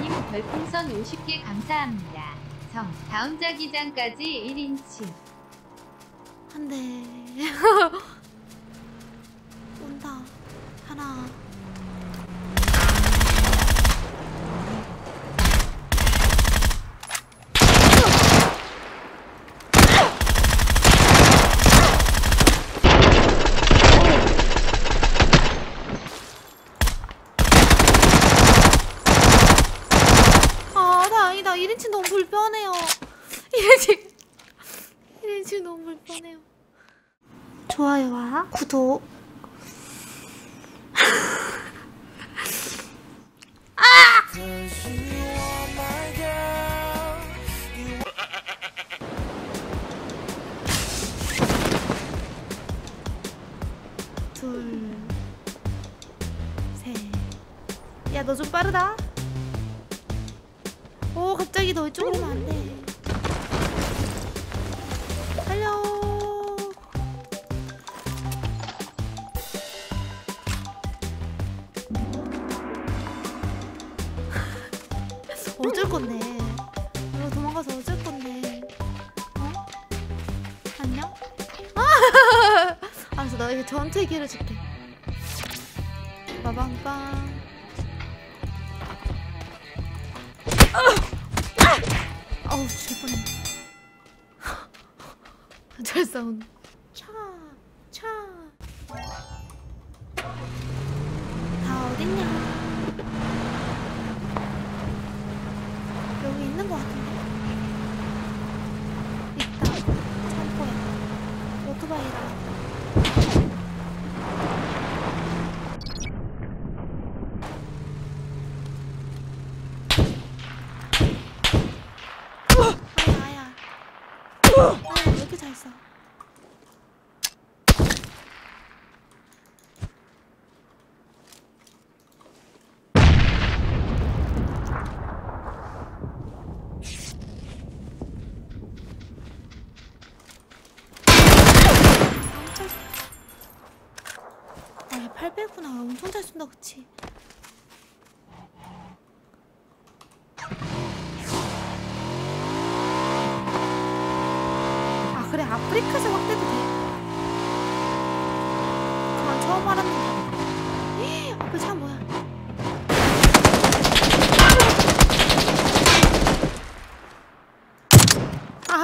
곰비님 별풍선 50개 감사합니다. 성, 다음 자기장까지 1인칭. 한 대. 온다. 하나. 아, 다행이다. 1인칭 너무 불편해요. 1인칭. 1인칭 너무 불편해요. 좋아요와 구독. 둘, 셋. 야, 너 좀 빠르다. 오, 갑자기 너 이쪽으로 오면 안 돼. 달려. 알았어, 나 이게 전체 기회를 줄게. 빠방빵. 어우, 죽을 뻔했네. 잘 싸운. 차, 차. 다 어딨냐? 여기 있는 것 같은데. 있다. 창고에. 오토바이다. 아야, 아야. 아야, 엄청 아, 얘 800구나. 엄청 잘 쏜다, 그치?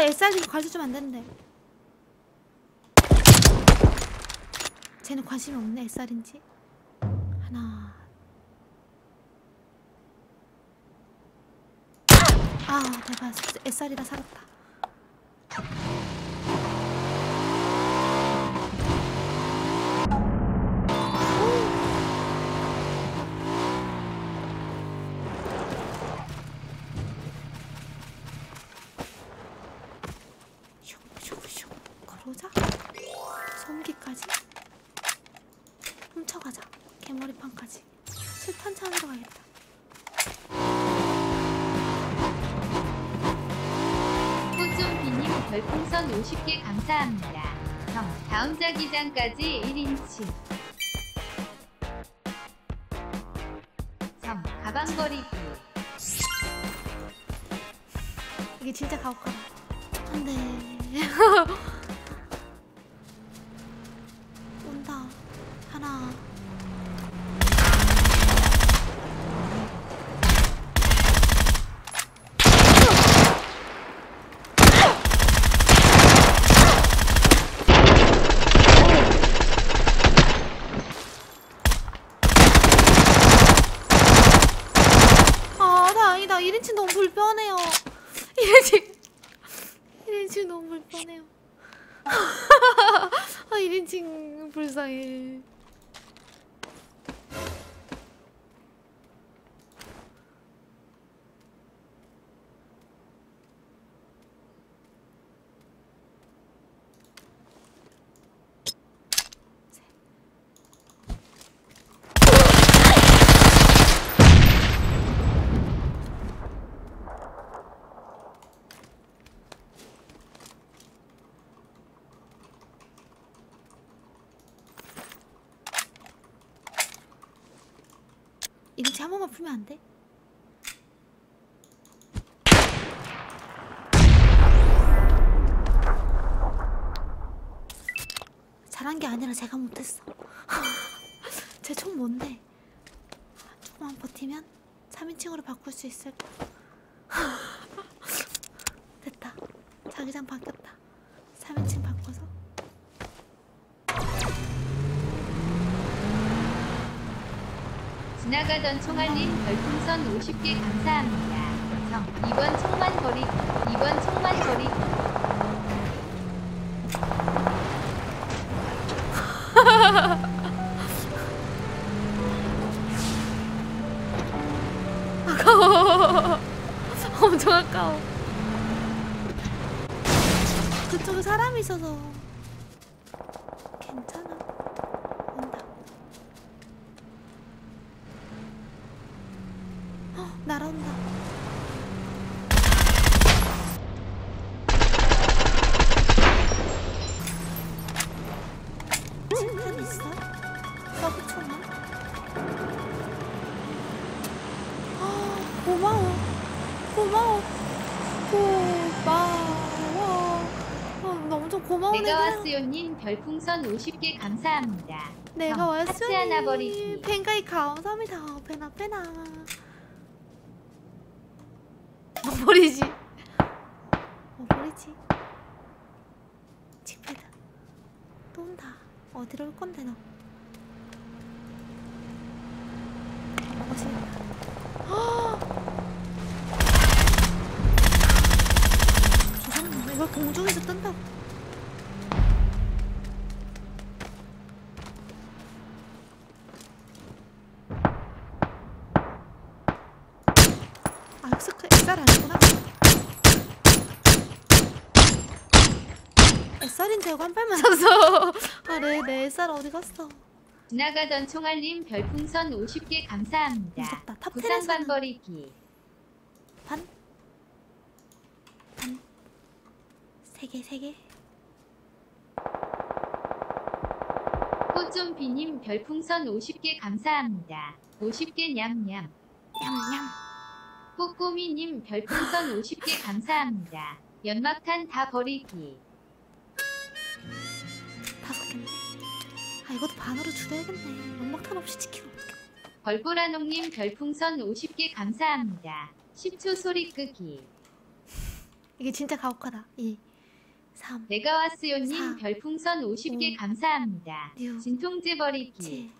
아, SR 좀안 되는데. 쟤는 관심이 없네, SR인지. 하나. 아, 내가 SR이라 살았다. 별풍선 50개 감사합니다. 성, 다음 자기장까지 1인칭. 성, 가방거리기. 이게 진짜 가혹하다. 안 돼. 온다. 하나. 아, 다행이다. 1인칭 너무 불편해요. 1인칭. 1인칭 너무 불편해요. 아, 1인칭 불쌍해. 이리치 한 번만 풀면 안 돼? 잘한 게 아니라 제가 못했어. 제 총 뭔데? 조금만 버티면 3인칭으로 바꿀 수 있을까? 됐다. 자기장 바뀌었다. 3인칭 바꿔서. 지나가던 총알님 별풍선 50개 감사합니다. 성 2번 총만 버리기 2번 총만 버리기 아까워. 엄청 아까워. 그쪽에 사람이 있어서 괜찮아. 온다. 어, 날아온다. 칭찬 있어? 서브총만? 아, 고마워. 고마워. 고마워. 아, 나 엄청 고마운 내가 애야. 왔어요님 별풍선 50개 감사합니다. 내가 성, 왔으니 하트 하나 버리기 팬가이 감사합니다. 페나 페나. 뭐 버리지? 뭐 버리지? 칙패드. 또 온다. 어디로 올 건데 너? 먹고 싶다. 저 사람 뭐야? 이걸 공중에서 뜬다고? 아, 엑스크 SR 아니구나. SR인 줄 알고 한 발만 샀어. 아, 네, 내 SR 어디 갔어? 지나가던 총알님 별풍선 50개 감사합니다. 무섭다. 탑 부산 10에서는 반버리기 반? 반? 세 개, 세 개? 꽃좀비님 별풍선 50개 감사합니다. 50개 냠냠 냠냠. 꼬꼬미님 별풍선 50개 감사합니다. 연막탄 다 버리기 다섯 개네. 아, 이것도 반으로 줄여야겠네. 연막탄 없이 지키면 어떡해. 벌보라농님 별풍선 50개 감사합니다. 10초 소리 끄기 이게 진짜 가혹하다. 2, 3, 내가 왔어요님 사, 별풍선 50개 오, 감사합니다. 육, 진통제 버리기 7,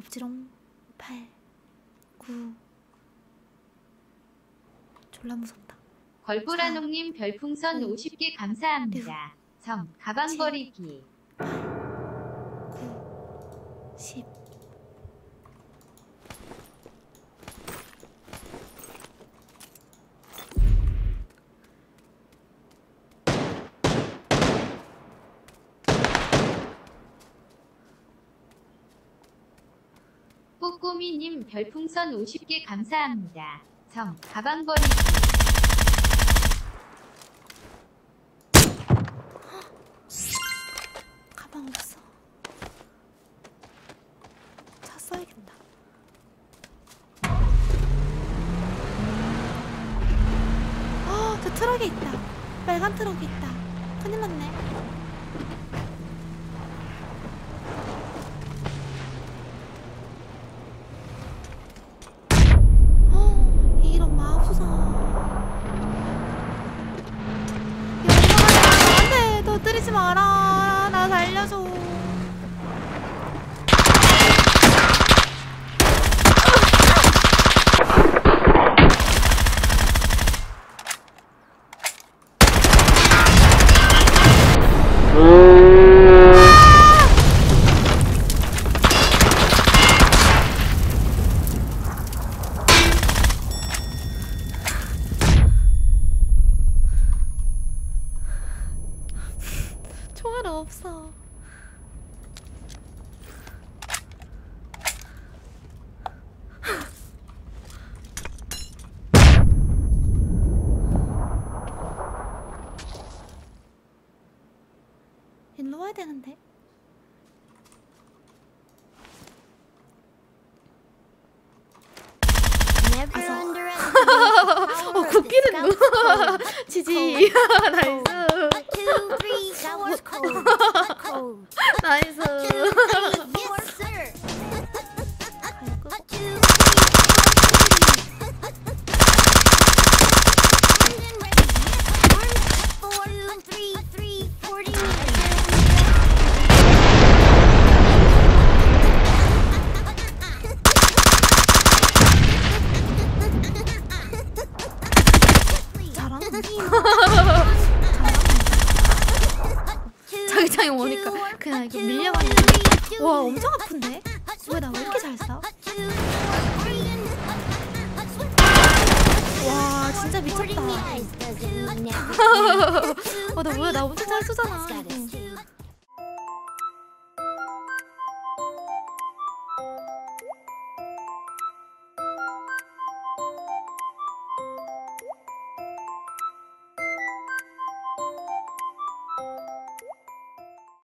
엎지롱, 8, 9. 졸라 무섭다. 벌보라농님 별풍선 오, 50개 감사합니다. 성 가방 칠, 버리기 9, 10. 꼬꼬미님 별풍선 50개 감사합니다. 성 가방 버리기 가방 없어. 차 써야겠다. 아, 저 트럭에 있다. 빨간 트럭에 있다. 큰일 났네. 어, 이런 마법소사. 영광아, 때리지 마라. 나 살려줘. 총알 없어. 일로 와야 되는데. 아서. 어, 국기는. 지지. 나이스. 엄청 아픈데? 왜 나 왜 이렇게 잘 써? 와 진짜 미쳤다 어, 와나 뭐야 나 엄청 잘 쏘잖아